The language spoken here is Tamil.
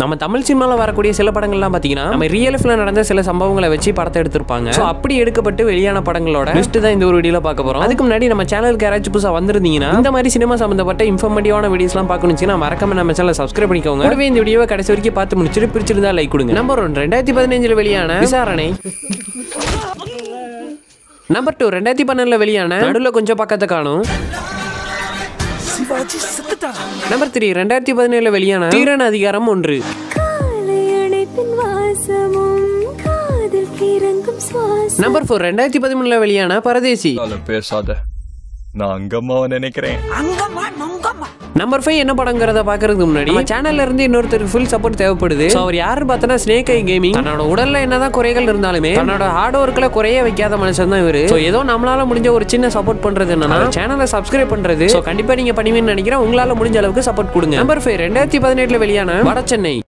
நம்ம தமிழ் சினிமாவில் வரக்கூடிய சில படங்கள்லாம் பார்த்தீங்கன்னா நம்ம ரியல் லைஃப்ல நடந்த சில சம்பவங்களை வச்சு படத்தை எடுத்திருப்பாங்க. ஸோ அப்படி எடுக்கப்பட்டு வெளியான படங்களோட லிஸ்ட் தான் இந்த ஒரு வீடியோல பார்க்க போறோம். அதுக்கு முன்னாடி நம்ம சேனலுக்கு யாராச்சும் புதுசாக வந்திருந்தீங்கன்னா இந்த மாதிரி சினிமா சம்பந்தப்பட்ட இன்ஃபர்மேட்டிவான வீடியோஸ்லாம் பார்க்கணுச்சுன்னா மறக்காம நம்ம சேனலை சப்ஸ்கிரைப் பண்ணிக்கோங்க. கூடவே இந்த வீடியோவை கடைசி வரைக்கும் பார்த்து முடிச்சுட்டு பிடிச்சிருந்தா லைக் கொடுங்க. நம்பர் ஒன் ரெண்டாயிரத்தி பதினஞ்சில் வெளியான விசாரணை. நம்பர் டூ ரெண்டாயிரத்தி பன்னெண்டுல வெளியான நடுவில் கொஞ்சம் பக்கத்தை காணும். நம்பர் த்ரீ ரெண்டாயிரத்தி பதினேழுல வெளியான தீரன் அதிகாரம் ஒன்று. காலை அணைப்பின் வாசமும் காதில் கிறங்கும் சுவாசம். நம்பர் ஃபோர் ரெண்டாயிரத்தி பதிமூணுல வெளியான பரதேசி. பேசாத. நான் அங்கம்மாவை நினைக்கிறேன். நம்பர் ஃபைவ் என்ன படங்கிறத பாக்குறதுக்கு முன்னாடி சேனல்ல இருந்து இன்னொருத்தருக்கு ஃபுல் சப்போர்ட் தேவைப்படுது. அவர் யாரு பார்த்தனா ஸ்னேக் ஐ கேமிங் தன்னோட உடல்ல என்னதான் குறைகள் இருந்தாலுமே தன்னோட ஹார்ட் ஒர்க்ல குறைய வைக்காத மனுஷன் தான் இவரு. So, ஏதோ நம்மளால முடிஞ்ச ஒரு சின்ன சப்போர்ட் பண்றது என்னன்னா சேனலை சப்ஸ்கிரைப் பண்றது. கண்டிப்பா நீங்க பண்ணுவீங்கன்னு நினைக்கிறேன். உங்களால முடிஞ்ச அளவுக்கு சப்போர்ட் கொடுங்க. நம்பர் ஃபைவ் ரெண்டாயிரத்தி பதினெட்டுல வெளியான வட சென்னை.